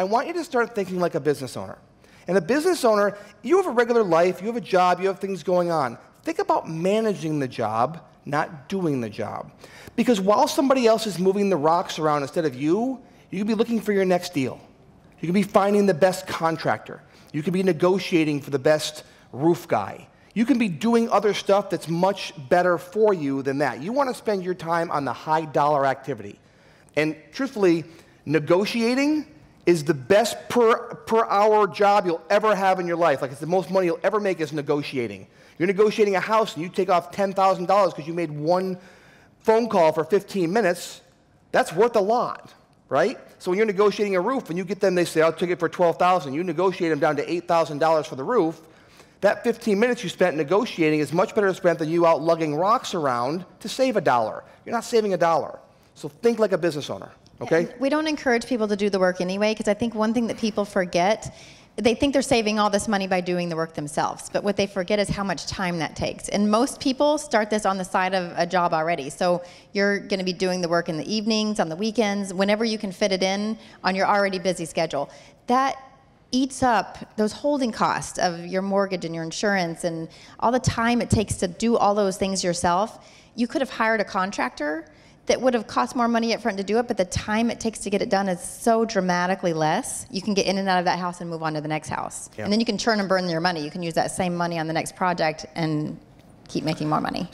I want you to start thinking like a business owner. And a business owner, you have a regular life, you have a job, you have things going on. Think about managing the job, not doing the job. Because while somebody else is moving the rocks around instead of you, you could be looking for your next deal. You could be finding the best contractor. You could be negotiating for the best roof guy. You can be doing other stuff that's much better for you than that. You want to spend your time on the high dollar activity. And truthfully, negotiating is the best per, per hour job you'll ever have in your life. Like it's the most money you'll ever make is negotiating. You're negotiating a house and you take off $10,000 because you made one phone call for 15 minutes. That's worth a lot, right? So when you're negotiating a roof and you get them, they say, I'll take it for 12000 You negotiate them down to $8,000 for the roof. That 15 minutes you spent negotiating is much better spent than you out lugging rocks around to save a dollar. You're not saving a dollar. So think like a business owner, okay? We don't encourage people to do the work anyway, because I think one thing that people forget they think they're saving all this money by doing the work themselves, but what they forget is how much time that takes. And most people start this on the side of a job already. So you're going to be doing the work in the evenings, on the weekends, whenever you can fit it in on your already busy schedule. That eats up those holding costs of your mortgage and your insurance and all the time it takes to do all those things yourself. You could have hired a contractor that would have cost more money up front to do it, but the time it takes to get it done is so dramatically less. You can get in and out of that house and move on to the next house. Yeah. And then you can churn and burn your money. You can use that same money on the next project and keep making more money.